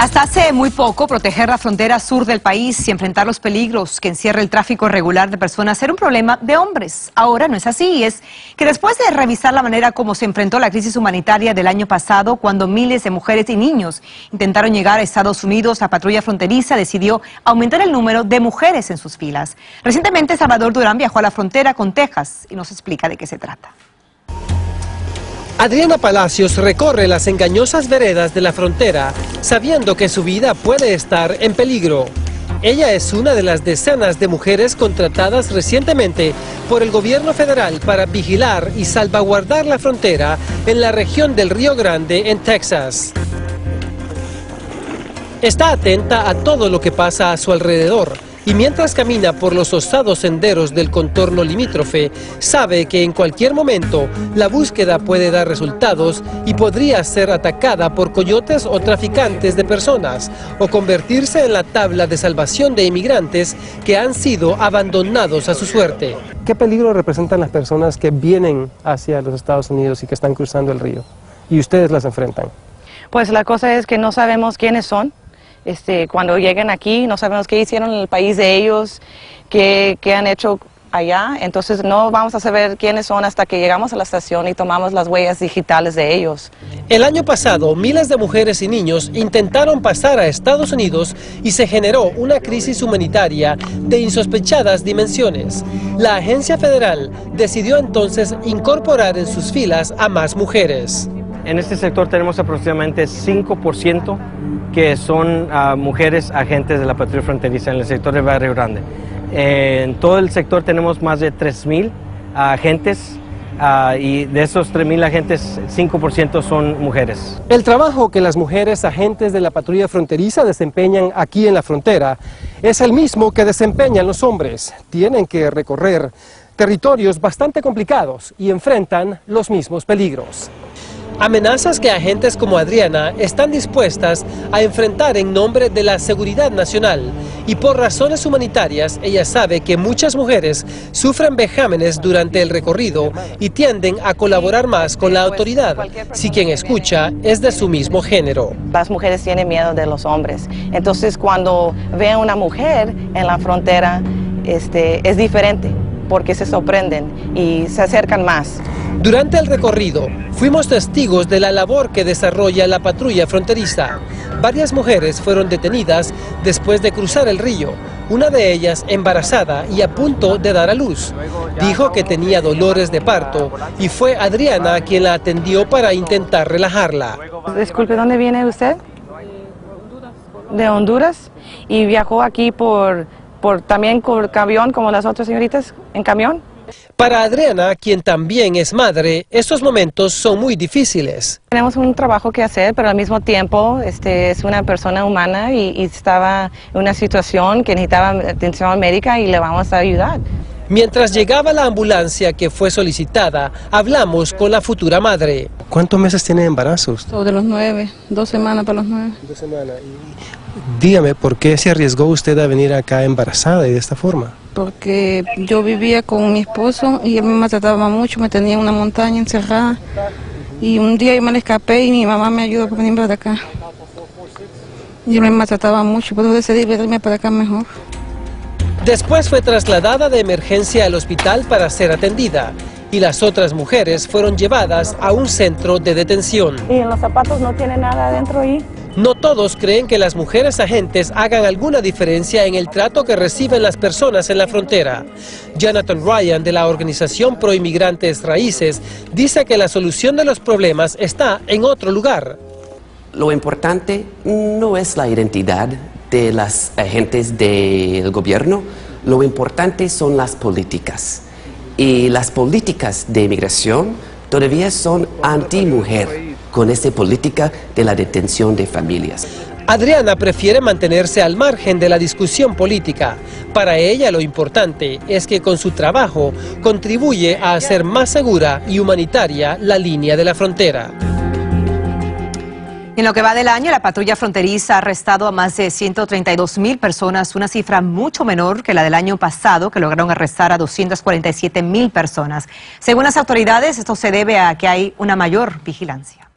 Hasta hace muy poco, proteger la frontera sur del país y enfrentar los peligros que encierra el tráfico regular de personas era un problema de hombres. Ahora no es así. Es que después de revisar la manera como se enfrentó la crisis humanitaria del año pasado, cuando miles de mujeres y niños intentaron llegar a Estados Unidos, la patrulla fronteriza decidió aumentar el número de mujeres en sus filas. Recientemente, Salvador Durán viajó a la frontera con Texas y nos explica de qué se trata. Adriana Palacios recorre las engañosas veredas de la frontera sabiendo que su vida puede estar en peligro. Ella es una de las decenas de mujeres contratadas recientemente por el gobierno federal para vigilar y salvaguardar la frontera en la región del Río Grande en Texas. Está atenta a todo lo que pasa a su alrededor y mientras camina por los osados senderos del contorno limítrofe, sabe que en cualquier momento la búsqueda puede dar resultados y podría ser atacada por coyotes o traficantes de personas o convertirse en la tabla de salvación de inmigrantes que han sido abandonados a su suerte. ¿Qué peligro representan las personas que vienen hacia los Estados Unidos y que están cruzando el río y ustedes las enfrentan? Pues la cosa es que no sabemos quiénes son, este, cuando lleguen aquí no sabemos qué hicieron en el país de ellos, qué, qué han hecho allá, entonces no vamos a saber quiénes son hasta que llegamos a la estación y tomamos las huellas digitales de ellos. El año pasado, miles de mujeres y niños intentaron pasar a Estados Unidos y se generó una crisis humanitaria de insospechadas dimensiones. La agencia federal decidió entonces incorporar en sus filas a más mujeres. En este sector tenemos aproximadamente 5% que son uh, mujeres agentes de la patrulla fronteriza en el sector de Barrio Grande. En todo el sector tenemos más de 3.000 agentes Uh, y de esos 3.000 agentes, 5% son mujeres. El trabajo que las mujeres agentes de la patrulla fronteriza desempeñan aquí en la frontera es el mismo que desempeñan los hombres. Tienen que recorrer territorios bastante complicados y enfrentan los mismos peligros. Amenazas que agentes como Adriana están dispuestas a enfrentar en nombre de la seguridad nacional. Y por razones humanitarias, ella sabe que muchas mujeres sufren vejámenes durante el recorrido y tienden a colaborar más con la autoridad, si quien escucha es de su mismo género. Las mujeres tienen miedo de los hombres. Entonces, cuando ven a una mujer en la frontera, este, es diferente porque se sorprenden y se acercan más. Durante el recorrido fuimos testigos de la labor que desarrolla la patrulla fronteriza. Varias mujeres fueron detenidas después de cruzar el río, una de ellas embarazada y a punto de dar a luz. Dijo que tenía dolores de parto y fue Adriana quien la atendió para intentar relajarla. Disculpe, ¿dónde viene usted? De Honduras. ¿Y viajó aquí por, por también por camión como las otras señoritas en camión? Para Adriana, quien también es madre, estos momentos son muy difíciles. Tenemos un trabajo que hacer, pero al mismo tiempo este, es una persona humana y, y estaba en una situación que necesitaba atención médica y le vamos a ayudar. Mientras llegaba la ambulancia que fue solicitada, hablamos con la futura madre. ¿Cuántos meses tiene de de los nueve, dos semanas para los nueve. Dos semanas. Dígame, ¿por qué se arriesgó usted a venir acá embarazada y de esta forma? Porque yo vivía con mi esposo y él me maltrataba mucho, me tenía en una montaña encerrada. Y un día yo me le escapé y mi mamá me ayudó para venirme para acá. Y él me maltrataba mucho, por eso decidí venirme para acá mejor. Después fue trasladada de emergencia al hospital para ser atendida y las otras mujeres fueron llevadas a un centro de detención. ¿Y en los zapatos no tiene nada adentro ahí? No todos creen que las mujeres agentes hagan alguna diferencia en el trato que reciben las personas en la frontera. Jonathan Ryan, de la organización Pro Inmigrantes Raíces, dice que la solución de los problemas está en otro lugar. Lo importante no es la identidad de las agentes del gobierno, lo importante son las políticas. Y las políticas de inmigración todavía son anti-mujer con esta política de la detención de familias. Adriana prefiere mantenerse al margen de la discusión política. Para ella lo importante es que con su trabajo contribuye a hacer más segura y humanitaria la línea de la frontera. En lo que va del año, la patrulla fronteriza ha arrestado a más de 132 mil personas, una cifra mucho menor que la del año pasado, que lograron arrestar a 247 mil personas. Según las autoridades, esto se debe a que hay una mayor vigilancia.